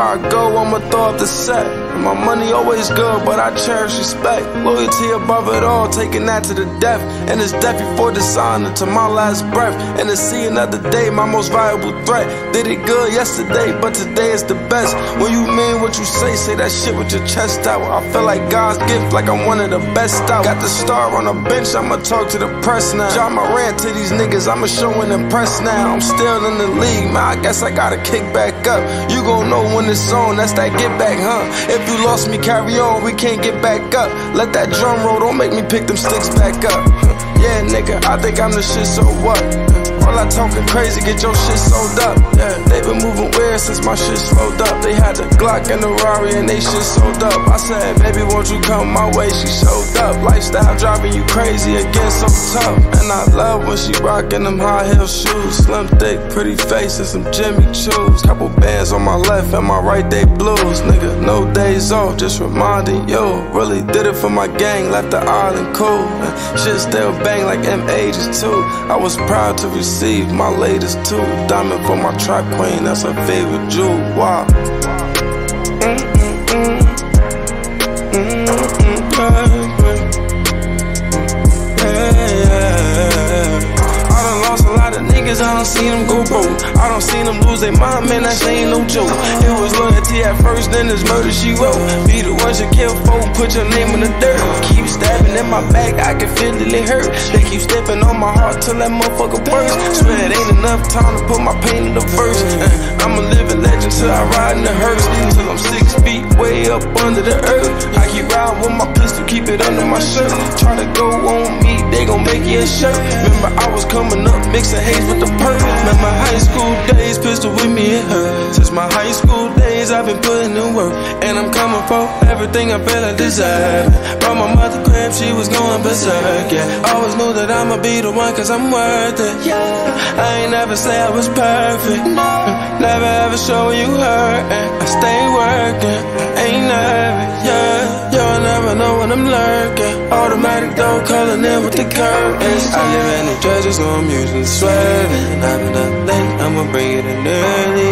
I'ma throw up the set. My money always good, but I cherish respect. Loyalty above it all, taking that to the death. And it's death before dishonor to my last breath. And to see another day, my most valuable threat. Did it good yesterday, but today is the best. When you mean what you say, say that shit with your chest out. I feel like God's gift, like I'm one of the best out. Got the star on the bench, I'ma talk to the press now. My rant to these niggas, I'ma show and impress now. I'm still in the league, man. I guess I gotta kick back up. You gon' know when it's on, that's that get back, huh? If you lost me, carry on, we can't get back up. Let that drum roll, don't make me pick them sticks back up. Yeah, nigga, I think I'm the shit, so what? All I talking crazy, get your shit sold up. Yeah, they been moving since my shit slowed up. They had the Glock and the Rari and they shit sold up. I said, baby, won't you come my way? She showed up. Lifestyle driving you crazy again, so tough. And I love when she rockin' them high heel shoes. Slim thick, pretty face and some Jimmy Choos. Couple bands on my left and my right, they blues. Nigga, no days off, just reminding you. Really did it for my gang, left the island cool. And shit still bang like M ages too. I was proud to receive my latest two. Diamond for my trap queen, that's her favorite jewel. Wow. I done seen them go broke. I done seen them lose their mind, man, that ain't no joke. It was loyalty at first, then it's murder she wrote. Be the ones you kill for, put your name in the dirt. Keep stabbing in my back, I can feel it, it hurt. They keep stepping on my heart till that motherfucker burst. Swear it ain't enough time to put my pain in the verse. Uh, I'm a living legend till I ride in the hearse. Till I'm six feet way up under the earth. Pistol, keep it under my shirt. Try to go on me, they gon' make you a shirt. Remember, I was coming up, mixing haze with the perk. Remember high school days, pistol with me, it hurt. Since my high school days, I've been putting in work. And I'm coming for everything I feel I deserve. Brought my mother crib, she was going berserk, yeah. Always knew that I'ma be the one, cause I'm worth it, yeah. I ain't never say I was perfect. Never ever show you hurt. I stay working, ain't nervous, yeah. Automatic door calling in with the curtains. I hear any judges, so I'm usually swerving. I've been up late, I'ma bring it in early,